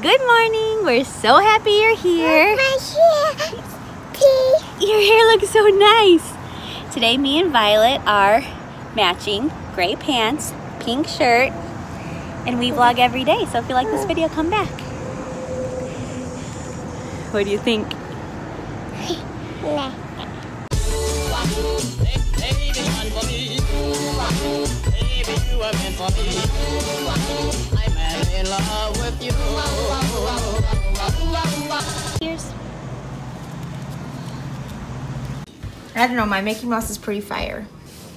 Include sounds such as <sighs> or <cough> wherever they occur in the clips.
Good morning. We're so happy you're here. My hair. Your hair looks so nice. Today me and Violet are matching gray pants, pink shirt, and we vlog every day. So if you like this video, come back. What do you think? <laughs> Nah. Love with you. Here's I don't know, my Mickey Mouse is pretty fire.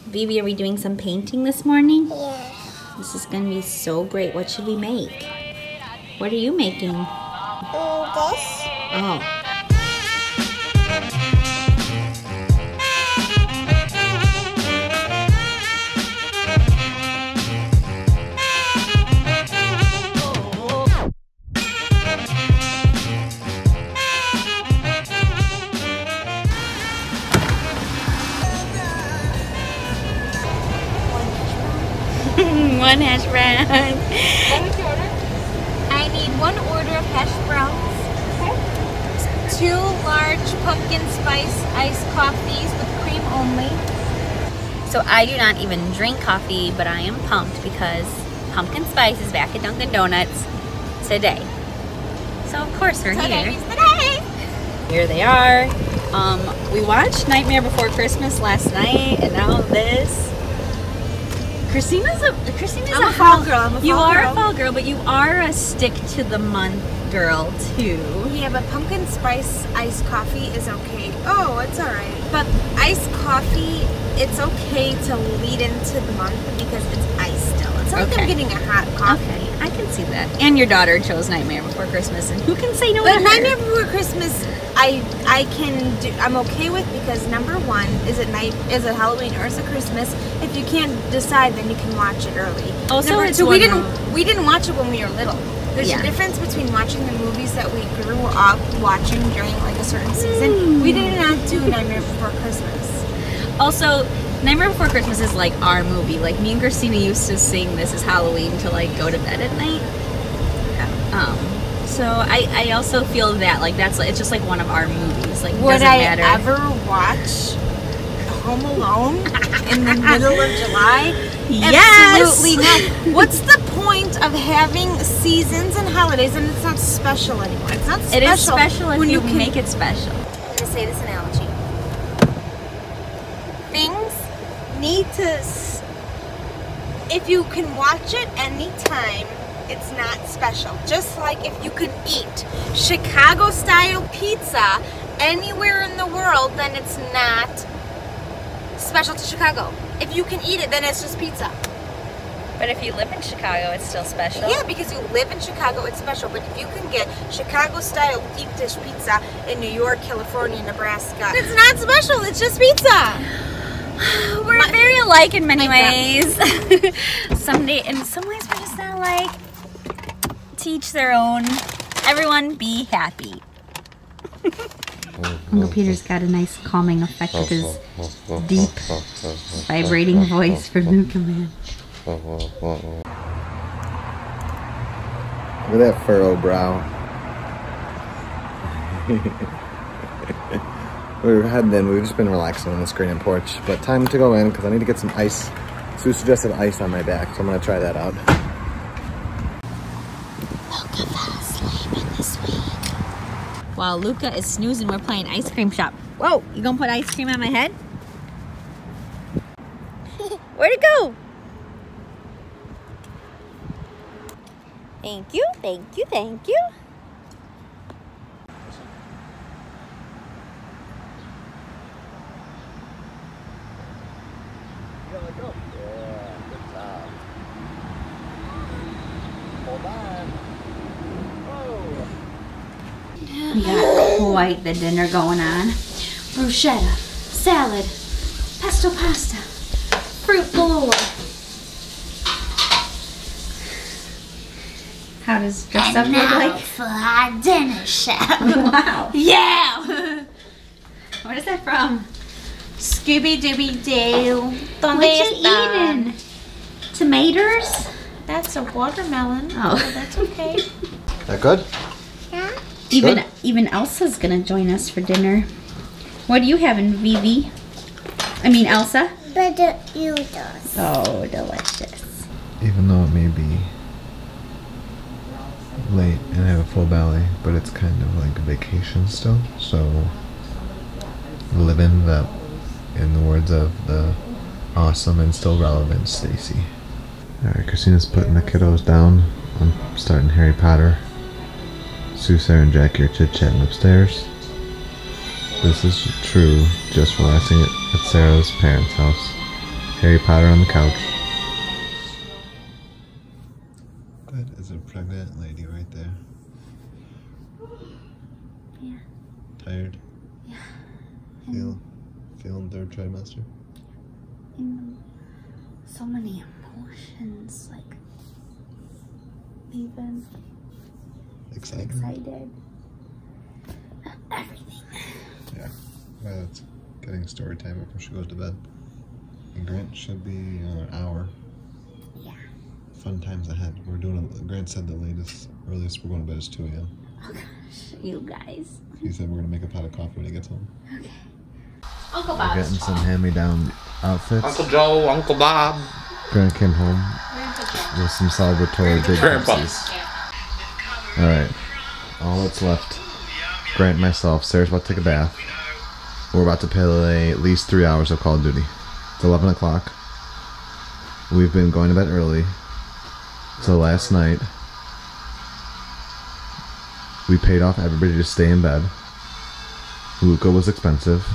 Vivi, are we doing some painting this morning? Yeah. This is gonna be so great. What should we make? What are you making? Mm, this. Oh. One hash brown. What would you order? I need one order of hash browns, two large pumpkin spice iced coffees with cream only. So I do not even drink coffee, but I am pumped because pumpkin spice is back at Dunkin' Donuts today. So of course we're here. today. Here they are. Um, we watched Nightmare Before Christmas last night, and now this. Christina's a Christina's I'm a hol- fall girl, I'm a you fall are a fall girl, but you are a stick to the month girl too. Yeah, but pumpkin spice iced coffee is okay. Oh, it's alright. But iced coffee, it's okay to lead into the month because it's iced still. It's not like Okay. I'm getting a hot coffee. Okay, I can see that. And your daughter chose Nightmare Before Christmas, and who can say no But? Nightmare Before Christmas, I I can do. I'm okay with because number one, is it night? Is it Halloween or is it Christmas? If you can't decide, then you can watch it early. Also, number two, we didn't we didn't watch it when we were little. There's Yeah. a difference between watching the movies that we grew up watching during like a certain season. We did not do Nightmare Before Christmas. Also, Nightmare Before Christmas is like our movie. Like me and Christina used to sing "This Is Halloween" to like go to bed at night. Um, so I, I also feel that like that's it's just like one of our movies. Like Would doesn't I matter. ever watch Home Alone in the middle of July? Yes! Absolutely not. What's the point of having seasons and holidays and it's not special anymore? It's not special. It is special when you, can make it special. I'm gonna say this analogy. Things need to. If you can watch it anytime, it's not special. Just like if you can eat Chicago style pizza anywhere in the world, then it's not special to Chicago. If you can eat it, then it's just pizza. But if you live in Chicago, it's still special. Yeah, because you live in Chicago, it's special. But if you can get Chicago style deep dish pizza in New York, California, Nebraska, it's not special. It's just pizza. <sighs> We're My- very alike in many ways. <laughs> some day, in some ways, we're just not alike. Teach their own. Everyone be happy. <laughs> Uncle Peter's got a nice calming effect with his deep, vibrating voice for Luca Man. Look at that furrow brow. <laughs> we were heading in. We've just been relaxing on the screen and porch. But time to go in because I need to get some ice. Sue suggested ice on my back, so I'm going to try that out. While Luca is snoozing, we're playing ice cream shop. Whoa, you gonna put ice cream on my head? <laughs> Where'd it go? Thank you, thank you, thank you. We got quite the dinner going on. Bruschetta, salad, pesto pasta, fruit galore. How does dress up look like? for our dinner show. <laughs> Wow. Yeah! <laughs> what is that from? Scooby Dooby Doo. What you eating? Tomatoes? That's a watermelon. Oh. oh that's okay. <laughs> That good? Yeah. Even Good. even Elsa's gonna join us for dinner. What are you have having, Vivi? I mean Elsa. But the noodles. Oh, delicious. Even though it may be late and I have a full belly, but it's kind of like a vacation still. So living the, in the words of the awesome and still relevant Stacy. All right, Christina's putting the kiddos down. I'm starting Harry Potter. Sue, Sarah, and Jackie are chit chatting upstairs. This is true, just relaxing at at Sarah's parents' house. Harry Potter on the couch. That is a pregnant lady right there. Yeah. Tired? Yeah. Feel, feeling third trimester? So many emotions, like even Excited? excited. Everything. Yeah. Well, it's getting story time before she goes to bed. And Grant should be uh, an hour. Yeah. Fun times ahead. We're doing. A, Grant said the latest, earliest we're going to bed is 2 a.m. Oh gosh, you guys. He said we're going to make a pot of coffee when he gets home. Uncle We're getting some hand-me-down outfits. Uncle Joe, Uncle Bob. Grant came home with some celebratory big Grandpa. pixies. All right, all that's left. Grant myself. Sarah's about to take a bath. We're about to play at least three hours of Call of Duty. It's 11 o'clock. We've been going to bed early. So last night, we paid off everybody to stay in bed. Luca was expensive,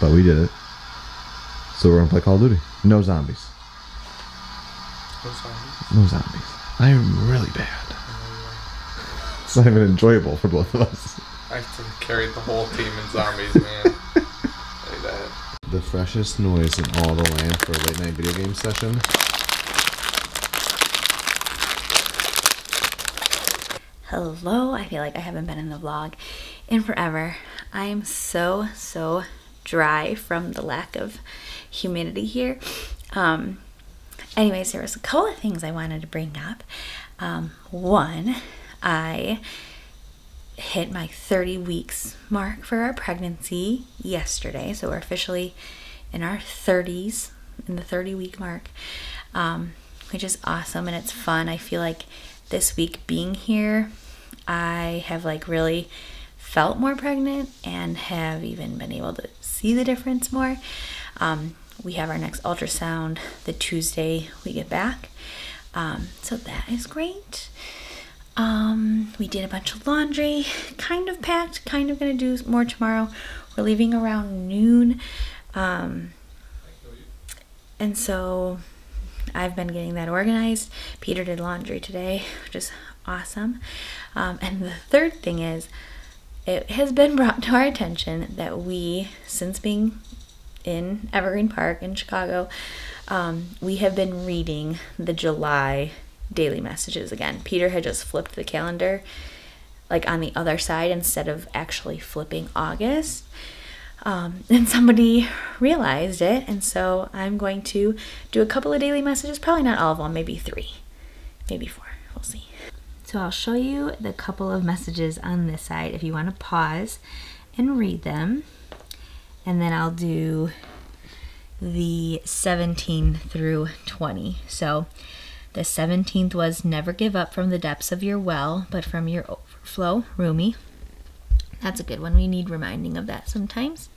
but we did it. So we're gonna play Call of Duty. No zombies. No zombies. I am really bad. It's not even enjoyable for both of us. I carried the whole team in zombies, man. <laughs> Like that. The freshest noise in all the land for a late night video game session. Hello, I feel like I haven't been in the vlog in forever. I am so, so dry from the lack of humidity here. Um, anyways, there was a couple of things I wanted to bring up. Um, one, I hit my 30 weeks mark for our pregnancy yesterday. So we're officially in our 30s, in the 30 week mark, um, which is awesome and it's fun. I feel like this week being here, I have like really felt more pregnant and have even been able to see the difference more. Um, we have our next ultrasound the Tuesday we get back. Um, so that is great. Um, we did a bunch of laundry, kind of packed, kind of gonna do more tomorrow. We're leaving around noon. Um, and so I've been getting that organized. Peter did laundry today, which is awesome. Um, and the third thing is, it has been brought to our attention that we, since being in Evergreen Park in Chicago, um, we have been reading the July daily messages again. Peter had just flipped the calendar like on the other side instead of actually flipping August. Um, <laughs> and somebody realized it, and so I'm going to do a couple of daily messages, probably not all of them, maybe three, maybe four, we'll see. So I'll show you the couple of messages on this side if you want to pause and read them. And then I'll do the 17 through 20. So the 17th was never give up from the depths of your well, but from your overflow, Rumi. That's a good one. We need reminding of that sometimes.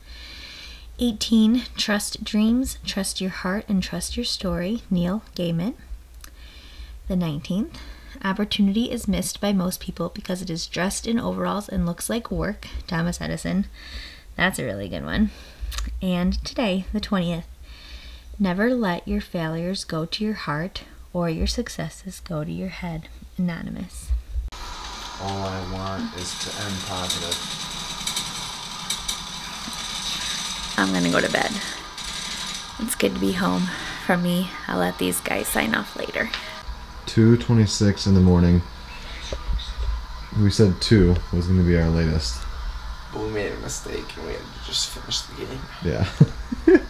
18, trust dreams, trust your heart, and trust your story, Neil Gaiman. The 19th, opportunity is missed by most people because it is dressed in overalls and looks like work, Thomas Edison. That's a really good one. And today, the 20th, never let your failures go to your heart or your successes go to your head, Anonymous. All I want is to end positive. I'm gonna go to bed. It's good to be home. From me, I'll let these guys sign off later. 2.26 in the morning. We said 2 was going to be our latest. But we made a mistake and we had to just finish the game. Yeah. <laughs>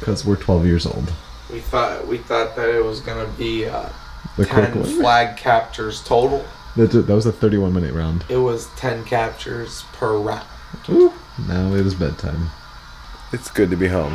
Because we're 12 years old. We thought we thought that it was gonna be uh, The quick ten one. flag captures total, That's a, that was a 31 minute round. It was 10 captures per round. Ooh, now it is bedtime. It's good to be home.